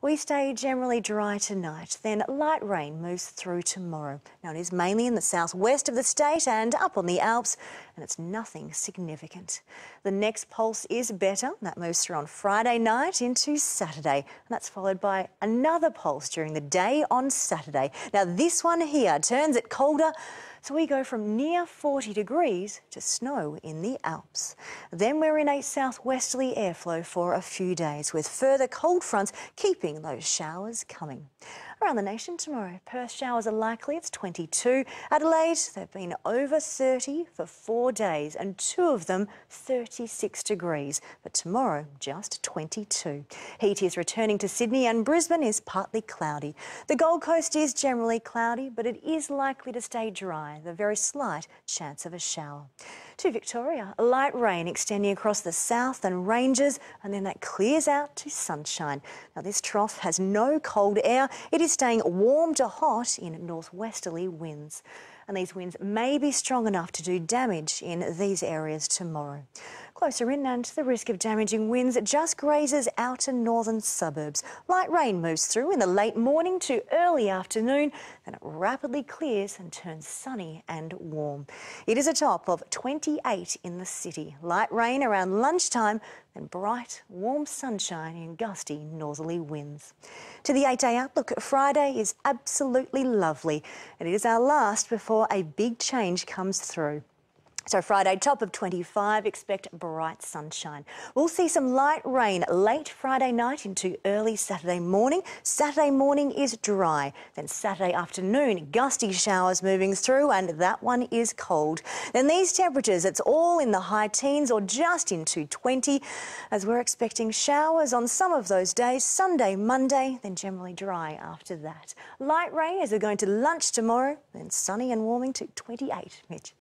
We stay generally dry tonight, then light rain moves through tomorrow. Now, it is mainly in the southwest of the state and up on the Alps, and it's nothing significant. The next pulse is better. That moves through on Friday night into Saturday, and that's followed by another pulse during the day on Saturday. Now, this one here turns it colder. So we go from near 40 degrees to snow in the Alps. Then we're in a southwesterly airflow for a few days with further cold fronts keeping those showers coming. Around the nation tomorrow, Perth showers are likely. It's 22. Adelaide, they've been over 30 for four days and two of them 36 degrees. But tomorrow, just 22. Heat is returning to Sydney and Brisbane is partly cloudy. The Gold Coast is generally cloudy, but it is likely to stay dry. The very slight chance of a shower. To Victoria, light rain extending across the south and ranges, and then that clears out to sunshine. Now, this trough has no cold air. It is is staying warm to hot in northwesterly winds. And these winds may be strong enough to do damage in these areas tomorrow. Closer inland, the risk of damaging winds just grazes outer northern suburbs. Light rain moves through in the late morning to early afternoon, then it rapidly clears and turns sunny and warm. It is a top of 28 in the city. Light rain around lunchtime, then bright, warm sunshine and gusty northerly winds. To the eight day outlook, Friday is absolutely lovely, and it is our last before a big change comes through. So Friday, top of 25, expect bright sunshine. We'll see some light rain late Friday night into early Saturday morning. Saturday morning is dry. Then Saturday afternoon, gusty showers moving through and that one is cold. Then these temperatures, it's all in the high teens or just into 20 as we're expecting showers on some of those days, Sunday, Monday, then generally dry after that. Light rain as we're going to lunch tomorrow, then sunny and warming to 28. Mitch.